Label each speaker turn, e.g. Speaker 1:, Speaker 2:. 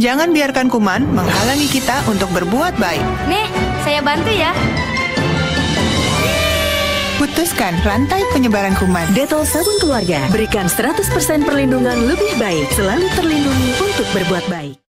Speaker 1: Jangan biarkan kuman menghalangi kita untuk berbuat baik.
Speaker 2: Nih, saya bantu ya.
Speaker 1: Putuskan rantai penyebaran kuman.
Speaker 3: Detol sabun keluarga berikan 100% perlindungan lebih baik, selalu terlindungi untuk berbuat baik.